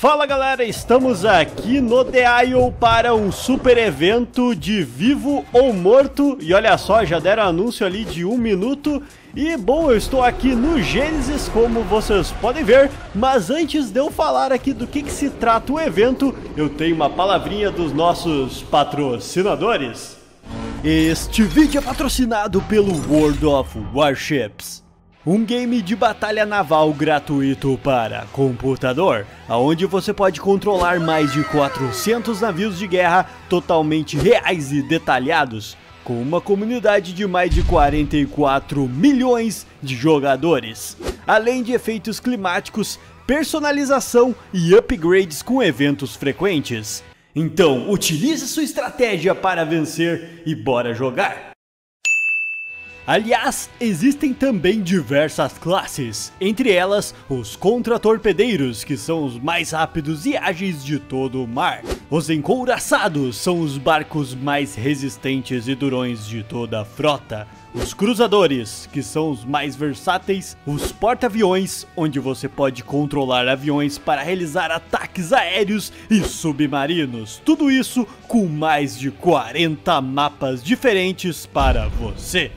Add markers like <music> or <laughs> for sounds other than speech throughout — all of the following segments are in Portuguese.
Fala galera, estamos aqui no The Isle para um super evento de vivo ou morto. E olha só, já deram anúncio ali de um minuto. E bom, eu estou aqui no Gênesis, como vocês podem ver. Mas antes de eu falar aqui do que, que se trata o evento Eu tenho uma palavrinha dos nossos patrocinadores. Este vídeo é patrocinado pelo World of Warships um game de batalha naval gratuito para computador, onde você pode controlar mais de 400 navios de guerra totalmente reais e detalhados, com uma comunidade de mais de 44 milhões de jogadores, além de efeitos climáticos, personalização e upgrades com eventos frequentes. Então, utilize sua estratégia para vencer e bora jogar! Aliás, existem também diversas classes, entre elas os contra-torpedeiros, que são os mais rápidos e ágeis de todo o mar. Os encouraçados são os barcos mais resistentes e durões de toda a frota. Os cruzadores, que são os mais versáteis, os porta-aviões, onde você pode controlar aviões para realizar ataques aéreos e submarinos. Tudo isso com mais de 40 mapas diferentes para você.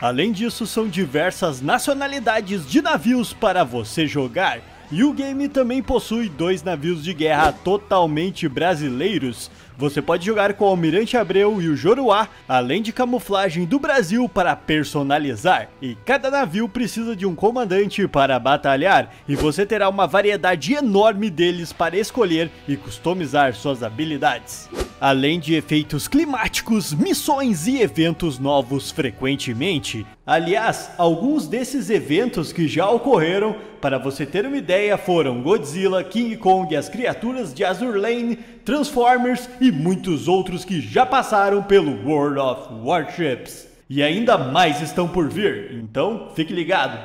Além disso, são diversas nacionalidades de navios para você jogar. E o game também possui dois navios de guerra totalmente brasileiros. Você pode jogar com o Almirante Abreu e o Joruá, além de camuflagem do Brasil para personalizar. E cada navio precisa de um comandante para batalhar, e você terá uma variedade enorme deles para escolher e customizar suas habilidades além de efeitos climáticos, missões e eventos novos frequentemente. Aliás, alguns desses eventos que já ocorreram, para você ter uma ideia, foram Godzilla, King Kong, as criaturas de Azur Lane, Transformers e muitos outros que já passaram pelo World of Warships. E ainda mais estão por vir, então fique ligado.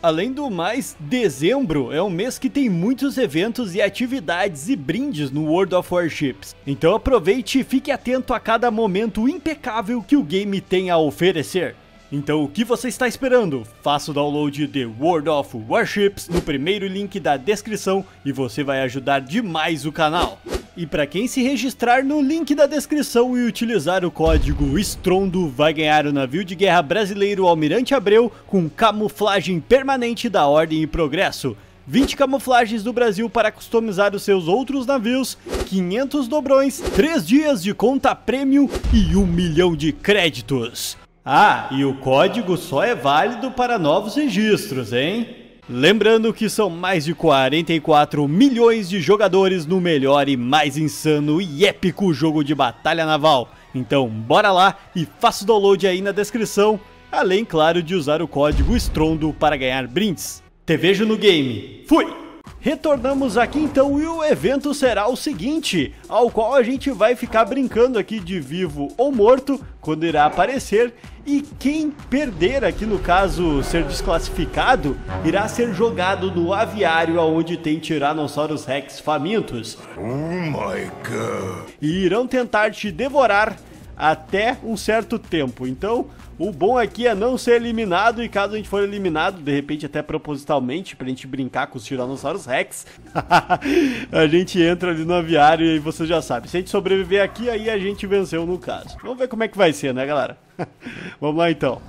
Além do mais, dezembro é um mês que tem muitos eventos e atividades e brindes no World of Warships. Então aproveite e fique atento a cada momento impecável que o game tem a oferecer. Então o que você está esperando? Faça o download de World of Warships no primeiro link da descrição e você vai ajudar demais o canal. E para quem se registrar no link da descrição e utilizar o código ESTRONDO vai ganhar o navio de guerra brasileiro Almirante Abreu com camuflagem permanente da Ordem e Progresso. 20 camuflagens do Brasil para customizar os seus outros navios, 500 dobrões, 3 dias de conta premium e 1 milhão de créditos. Ah, e o código só é válido para novos registros, hein? Lembrando que são mais de 44 milhões de jogadores no melhor e mais insano e épico jogo de batalha naval. Então bora lá e faça o download aí na descrição, além claro de usar o código ESTRONDO para ganhar brindes. Te vejo no game. Fui! Retornamos aqui então e o evento será o seguinte, ao qual a gente vai ficar brincando aqui de vivo ou morto quando irá aparecer e quem perder aqui no caso ser desclassificado irá ser jogado no aviário onde tem Tiranossauros Rex famintos. Oh my god. E irão tentar te devorar até um certo tempo. Então, o bom aqui é não ser eliminado e caso a gente for eliminado, de repente até propositalmente, pra gente brincar com os Tiranossauros Rex, <laughs> a gente entra ali no aviário e aí você já sabe. Se a gente sobreviver aqui, aí a gente venceu no caso. Vamos ver como é que vai ser, né, galera? <laughs> Vamos lá então.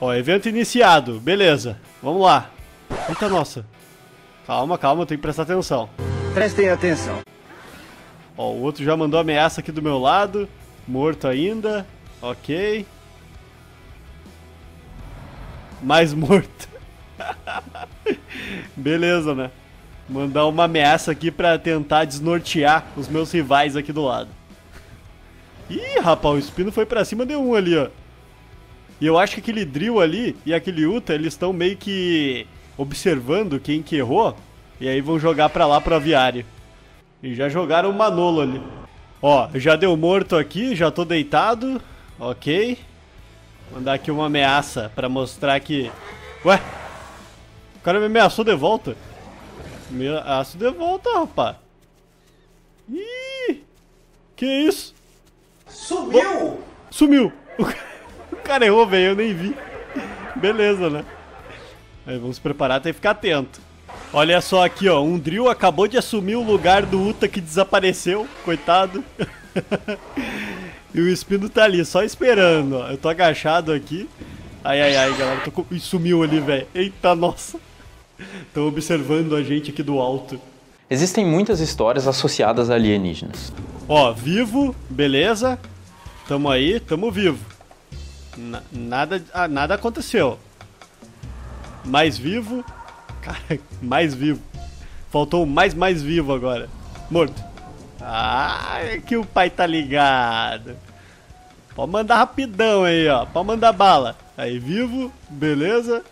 Ó, evento iniciado, beleza. Vamos lá. Eita, nossa. Calma, calma, tem que prestar atenção. Prestem atenção. Ó, o outro já mandou ameaça aqui do meu lado. Morto ainda. Ok. Mais morto. <laughs> Beleza, né? Mandar uma ameaça aqui pra tentar desnortear os meus rivais aqui do lado. Ih, rapaz, o Espino foi pra cima de um ali, ó. E eu acho que aquele Drill ali e aquele Uta, eles estão meio que observando quem que errou. E aí vão jogar pra lá pro aviário. E já jogaram o Manolo ali. Ó, já deu morto aqui, já tô deitado. Ok. Mandar aqui uma ameaça pra mostrar que... Ué? O cara me ameaçou de volta. Me ameaçou de volta, rapaz. Ih! Que isso? Sumiu! Sumiu! <laughs> O cara errou, velho, eu nem vi. Beleza, né? Aí vamos se preparar, tem que ficar atento. Olha só aqui, ó. Um drill acabou de assumir o lugar do Uta que desapareceu. Coitado. <laughs> e o Espino tá ali, só esperando, ó. Eu tô agachado aqui. Ai, ai, ai, galera. Tô com... Ih, sumiu ali, velho. Eita, nossa. Estão observando a gente aqui do alto. Existem muitas histórias associadas a alienígenas. Ó, vivo, beleza. Tamo aí, tamo vivo. Na- nada, ah, nada aconteceu. Mais vivo. <laughs> Cara, mais vivo. Faltou o mais mais vivo agora. Morto. Ah, é que o pai tá ligado. Pode mandar rapidão aí, ó. Pode mandar bala. Aí, vivo, beleza.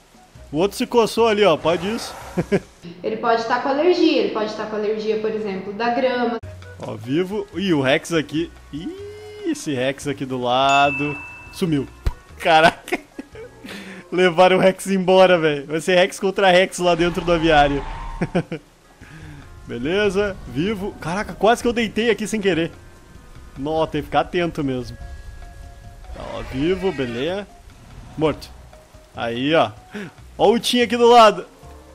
O outro se coçou ali, ó. Pode isso. <laughs> Ele pode estar com alergia, ele pode estar com alergia, por exemplo, da grama. Ó, vivo. Ih, o Rex aqui. Ih, esse Rex aqui do lado. Sumiu. Caraca. <laughs> Levaram o Rex embora, velho. Vai ser Rex contra Rex lá dentro do aviário. <laughs> Beleza, vivo. Caraca, quase que eu deitei aqui sem querer. Nó, tem que ficar atento mesmo. Tá, ó, vivo, beleza. Morto. Aí, ó. Ó o Tinha aqui do lado.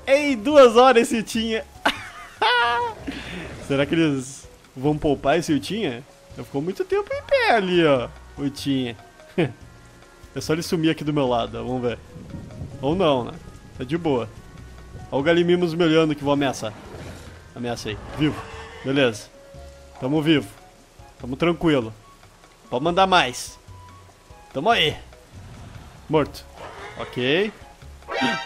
Ei, duas horas esse Tinha. <laughs> Será que eles vão poupar esse Utinha? Já ficou muito tempo em pé ali, ó. O Tinha. <laughs> É só ele sumir aqui do meu lado, ó. vamos ver. Ou não, né? Tá de boa. Ó o Galimimos me olhando que vou ameaçar. Ameacei. Vivo. Beleza. Tamo vivo. Tamo tranquilo. Pode mandar mais. Tamo aí. Morto. Ok.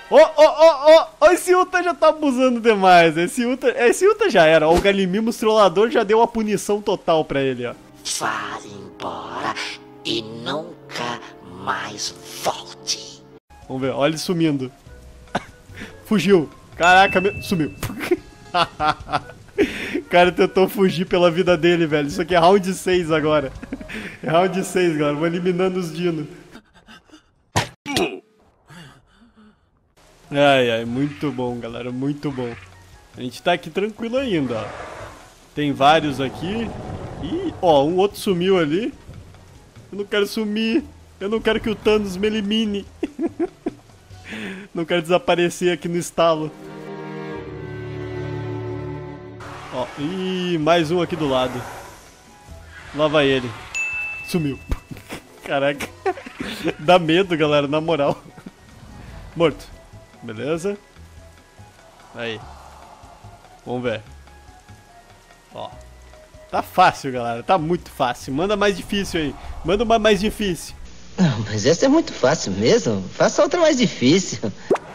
Ô, ô, ô, ô, esse Uta já tá abusando demais. Esse Uta, esse Uta já era. O Galimimos trollador já deu a punição total pra ele, ó. Vá embora e nunca mais volte. Vamos ver, olha ele sumindo. <laughs> Fugiu. Caraca, me... sumiu. o <laughs> cara tentou fugir pela vida dele, velho. Isso aqui é round 6 agora. <laughs> É round 6, galera. Vou eliminando os dinos. Ai, ai, muito bom, galera. Muito bom. A gente tá aqui tranquilo ainda, ó. Tem vários aqui. Ih, ó, um outro sumiu ali. Eu não quero sumir. Eu não quero que o Thanos me elimine. <laughs> não quero desaparecer aqui no estalo. Ó, ih, mais um aqui do lado. Lá vai ele. Sumiu. <laughs> Caraca. <laughs> Dá medo, galera, na moral. Morto. Beleza. Aí. Vamos ver. Ó. Tá fácil, galera. Tá muito fácil. Manda mais difícil aí. Manda uma mais difícil. Não, mas essa é muito fácil mesmo. Faça outra mais difícil.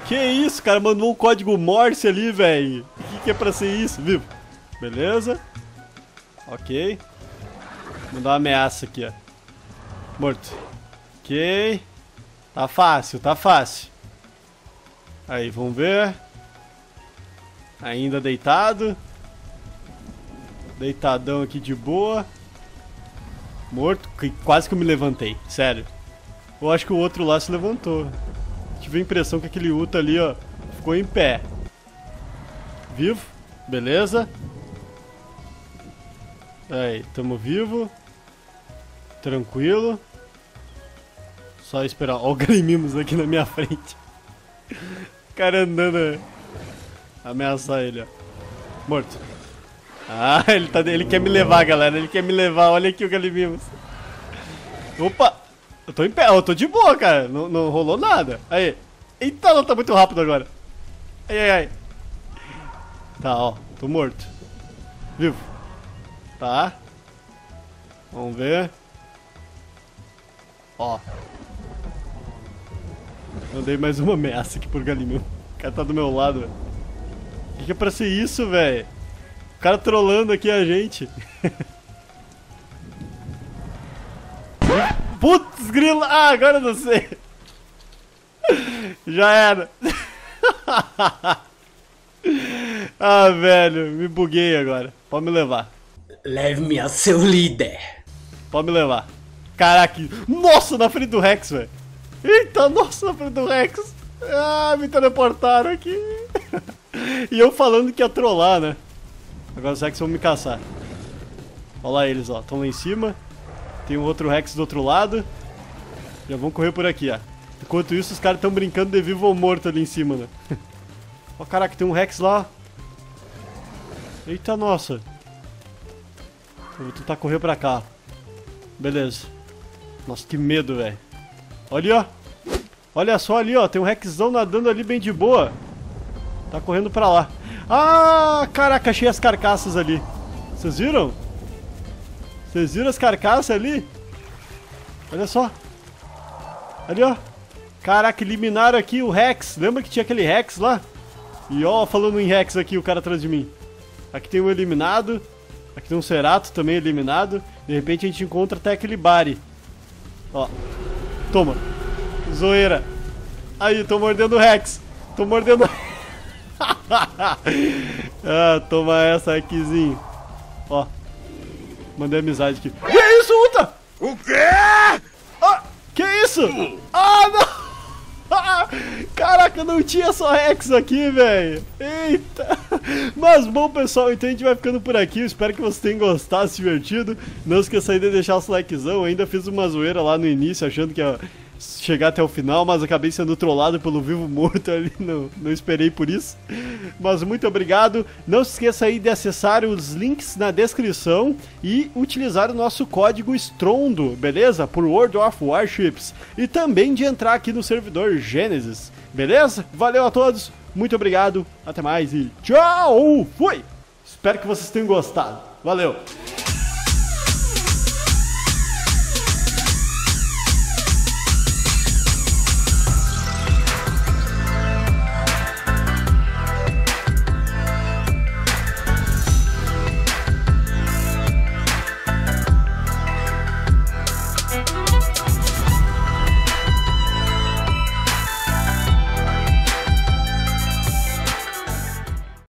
Que isso, cara? Mandou um código Morse ali, velho. O que, que é pra ser isso? Vivo. Beleza. Ok. Mandar uma ameaça aqui, ó. Morto. Ok. Tá fácil, tá fácil. Aí, vamos ver. Ainda deitado. Deitadão aqui de boa. Morto. Quase que eu me levantei. Sério. Eu acho que o outro lá se levantou. Tive a impressão que aquele Uta ali, ó, ficou em pé. Vivo. Beleza. Aí, tamo vivo. Tranquilo. Só esperar. Ó o Galimimos aqui na minha frente. Cara andando. Ameaçar ele, ó. Morto. Ah, <laughs> ele, tá, ele quer me levar, galera. Ele quer me levar. Olha aqui o Galimimos. Opa! Eu tô em pé, eu tô de boa, cara. Não, não rolou nada. Aí. Eita, não tá muito rápido agora. Ai, ai, ai. Tá, ó. Tô morto. Vivo. Tá. Vamos ver. Ó. Mandei mais uma ameaça aqui por Galimão. O cara tá do meu lado, velho. O que, que é pra ser isso, velho? O cara trolando aqui a gente. <laughs> Putz, grila! Ah, agora eu não sei. Já era. <laughs> ah, velho, me buguei agora. Pode me levar. Leve-me a seu líder. Pode me levar. Caraca, nossa, na frente do Rex, velho. Eita, nossa, do Rex. Ah, me teleportaram aqui. <laughs> e eu falando que ia trollar, né? Agora os Rex vão me caçar. Olha lá eles, ó. Estão lá em cima. Tem um outro Rex do outro lado. Já vão correr por aqui, ó. Enquanto isso, os caras estão brincando de vivo ou morto ali em cima, né? <laughs> Ó, caraca, tem um Rex lá. Eita, nossa. Eu vou tentar correr pra cá. Beleza. Nossa, que medo, velho. Olha, ó. Olha só ali, ó. Tem um Rexão nadando ali bem de boa. Tá correndo pra lá. Ah, caraca, achei as carcaças ali. Vocês viram? Vocês viram as carcaças ali? Olha só. Ali, ó. Caraca, eliminaram aqui o Rex. Lembra que tinha aquele Rex lá? E ó, falando em Rex aqui, o cara atrás de mim. Aqui tem um eliminado. Aqui tem um Cerato também eliminado. De repente a gente encontra até aquele Bari. Ó. Toma. Zoeira. Aí, tô mordendo o Rex. Tô mordendo. <laughs> ah, toma essa, Rexizinho. Ó. Mandei amizade aqui. Que isso, Uta? O quê? Ah, que isso? Ah, não! <laughs> Caraca, não tinha só Rex aqui, velho. Eita. Mas bom, pessoal, então a gente vai ficando por aqui. Espero que vocês tenham gostado, se divertido. Não esqueça aí de deixar o likezão. Ainda fiz uma zoeira lá no início, achando que ia chegar até o final, mas acabei sendo trollado pelo vivo morto ali, <laughs> não, não esperei por isso. Mas muito obrigado. Não se esqueça aí de acessar os links na descrição e utilizar o nosso código Strondo, beleza? Por World of Warships. E também de entrar aqui no servidor Genesis, beleza? Valeu a todos, muito obrigado, até mais e tchau! Fui! Espero que vocês tenham gostado. Valeu!